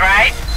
right?